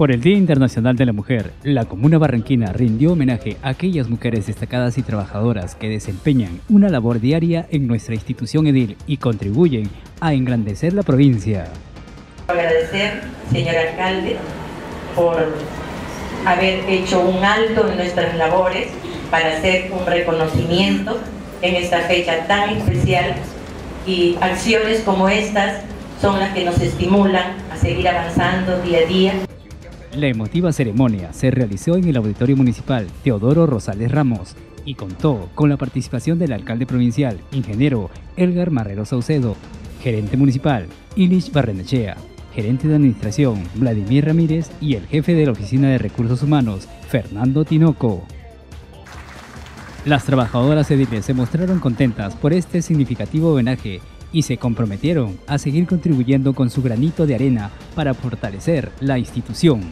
Por el Día Internacional de la Mujer, la Comuna Barranquina rindió homenaje a aquellas mujeres destacadas y trabajadoras que desempeñan una labor diaria en nuestra institución edil y contribuyen a engrandecer la provincia. Agradecer, señor alcalde, por haber hecho un alto en nuestras labores para hacer un reconocimiento en esta fecha tan especial y acciones como estas son las que nos estimulan a seguir avanzando día a día. La emotiva ceremonia se realizó en el Auditorio Municipal Teodoro Rosales Ramos y contó con la participación del alcalde provincial, ingeniero Elgar Marrero Saucedo, gerente municipal Ilish Barrenechea, gerente de administración Vladimir Ramírez y el jefe de la Oficina de Recursos Humanos, Fernando Tinoco. Las trabajadoras ediles se mostraron contentas por este significativo homenaje y se comprometieron a seguir contribuyendo con su granito de arena para fortalecer la institución.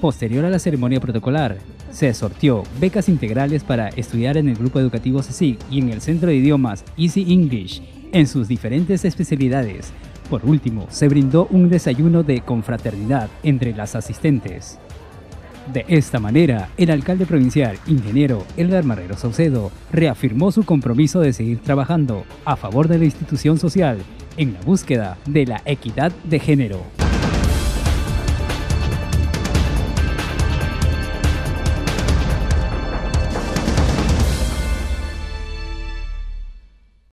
Posterior a la ceremonia protocolar, se sortió becas integrales para estudiar en el grupo educativo CECIG y en el Centro de Idiomas Easy English en sus diferentes especialidades. Por último, se brindó un desayuno de confraternidad entre las asistentes. De esta manera, el alcalde provincial, ingeniero Elgar Marrero Saucedo, reafirmó su compromiso de seguir trabajando a favor de la institución social en la búsqueda de la equidad de género.